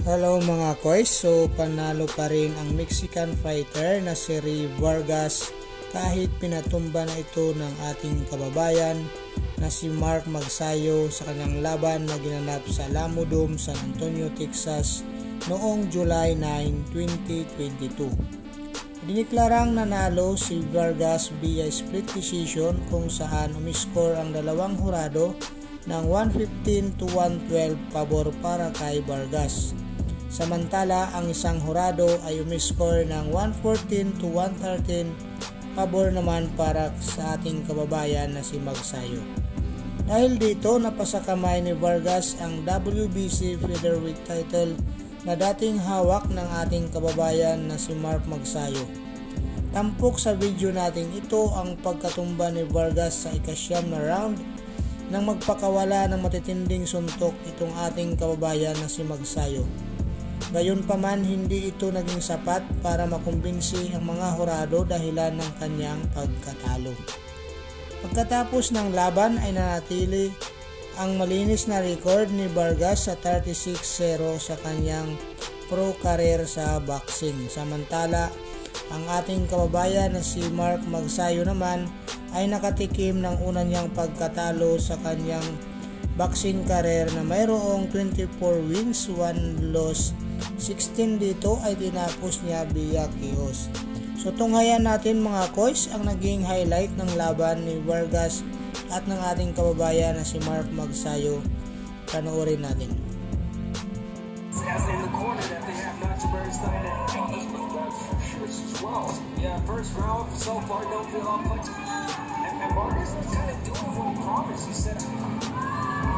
Hello mga koys, so panalo pa rin ang Mexican fighter na si Ray Vargas kahit pinatumba na ito ng ating kababayan na si Mark Magsayo sa kanyang laban na ginanap sa Alamo Dome, San Antonio, Texas noong July 9, 2022. Diniklarang nanalo si Vargas via split decision kung saan umiscore ang dalawang hurado ng 115 to 112 pabor para kay Vargas. Samantala, ang isang hurado ay umiscore ng 114 to 113 pabor naman para sa ating kababayan na si Magsayo. Dahil dito, napasa kamay ni Vargas ang WBC featherweight title na dating hawak ng ating kababayan na si Mark Magsayo. Tampok sa video natin ito ang pagkatumba ni Vargas sa ikasyam na round nang magpakawala ng matitinding suntok itong ating kababayan na si Magsayo. Gayunpaman hindi ito naging sapat para makumbinsi ang mga hurado dahilan ng kanyang pagkatalo. Pagkatapos ng laban ay nanatili ang malinis na record ni Vargas sa 36-0 sa kanyang pro career sa boxing. Samantala, ang ating kababayan na si Mark Magsayo naman ay nakatikim ng una niyang pagkatalo sa kanyang boxing career na mayroong 24 wins, 1 loss 16 dito ay tinapos niya via chaos. So tunghayan natin mga koys ang naging highlight ng laban ni Vargas at ng ating kababayan na si Mark Magsayo. Panoorin natin. First round so far don't feel off much. And, and kind of doing what he promised. He said,